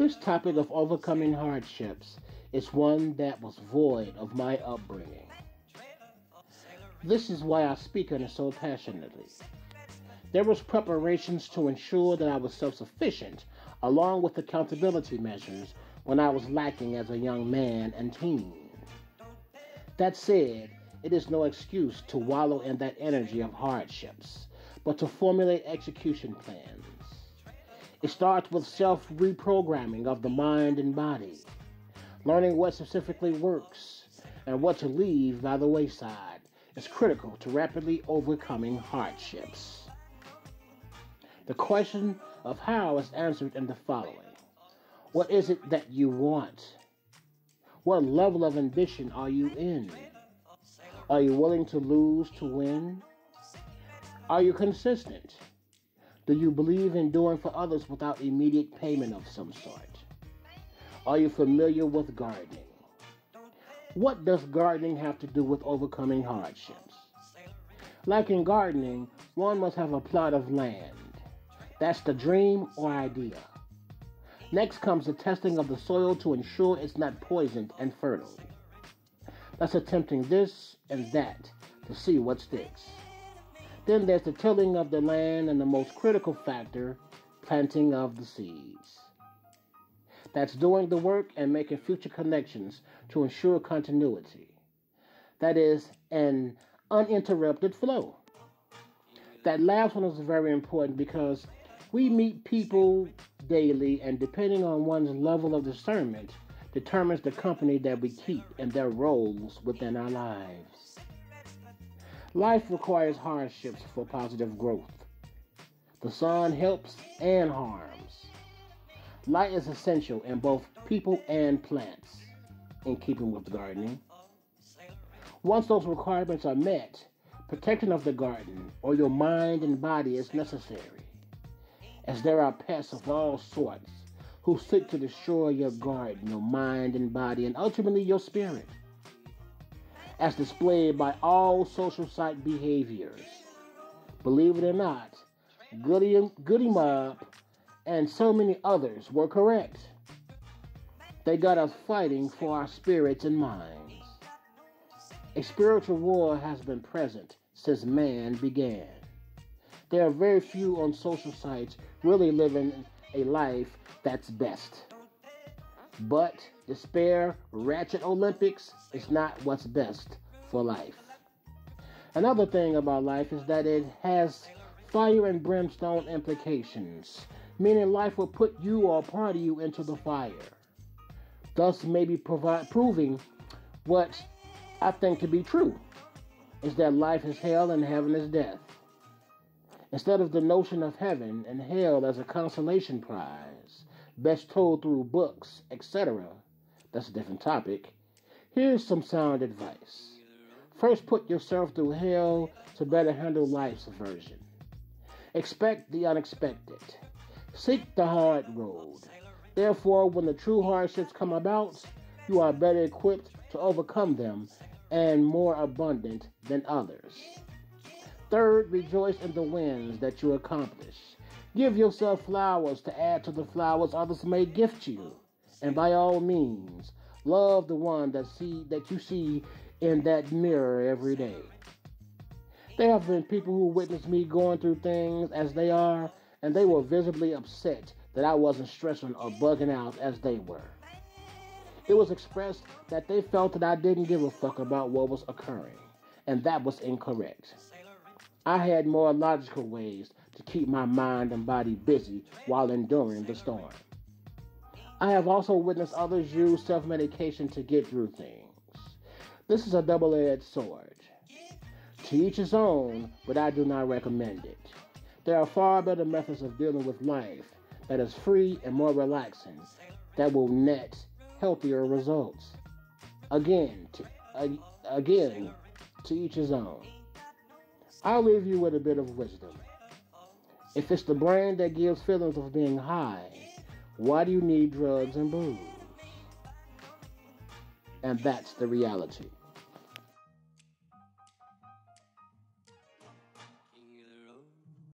This topic of overcoming hardships is one that was void of my upbringing. This is why I speak on it so passionately. There was preparations to ensure that I was self-sufficient, along with accountability measures when I was lacking as a young man and teen. That said, it is no excuse to wallow in that energy of hardships, but to formulate execution plans. It starts with self reprogramming of the mind and body, learning what specifically works and what to leave by the wayside is critical to rapidly overcoming hardships. The question of how is answered in the following What is it that you want? What level of ambition are you in? Are you willing to lose to win? Are you consistent? Do you believe in doing for others without immediate payment of some sort? Are you familiar with gardening? What does gardening have to do with overcoming hardships? Like in gardening, one must have a plot of land. That's the dream or idea. Next comes the testing of the soil to ensure it's not poisoned and fertile. That's attempting this and that to see what sticks. Then there's the tilling of the land and the most critical factor, planting of the seeds. That's doing the work and making future connections to ensure continuity. That is an uninterrupted flow. That last one is very important because we meet people daily, and depending on one's level of discernment, determines the company that we keep and their roles within our lives. Life requires hardships for positive growth. The sun helps and harms. Light is essential in both people and plants, in keeping with gardening. Once those requirements are met, protection of the garden or your mind and body is necessary, as there are pests of all sorts who seek to destroy your garden, your mind and body, and ultimately your spirit, as displayed by all social site behaviors. Believe it or not, Goodie, Goodie Mob and so many others were correct. They got us fighting for our spirits and minds. A spiritual war has been present since man began. There are very few on social sites really living a life that's best. But despair, ratchet Olympics is not what's best for life. Another thing about life is that it has fire and brimstone implications, meaning life will put you or part of you into the fire. Thus, maybe provide, proving what I think to be true is that life is hell and heaven is death. Instead of the notion of heaven and hell as a consolation prize, best told through books, etc., that's a different topic, here's some sound advice. First, put yourself through hell to better handle life's version. Expect the unexpected. Seek the hard road. Therefore, when the true hardships come about, you are better equipped to overcome them and more abundant than others. Third, rejoice in the wins that you accomplish. Give yourself flowers to add to the flowers others may gift you. And by all means, love the one that see that you see in that mirror every day. There have been people who witnessed me going through things as they are, and they were visibly upset that I wasn't stressing or bugging out as they were. It was expressed that they felt that I didn't give a fuck about what was occurring, and that was incorrect. I had more logical ways to keep my mind and body busy while enduring the storm. I have also witnessed others use self medication to get through things. This is a double edged sword. To each his own, but I do not recommend it. There are far better methods of dealing with life that is free and more relaxing that will net healthier results. Again, to, uh, again, to each his own. I'll leave you with a bit of wisdom. If it's the brain that gives feelings of being high, why do you need drugs and booze? And that's the reality.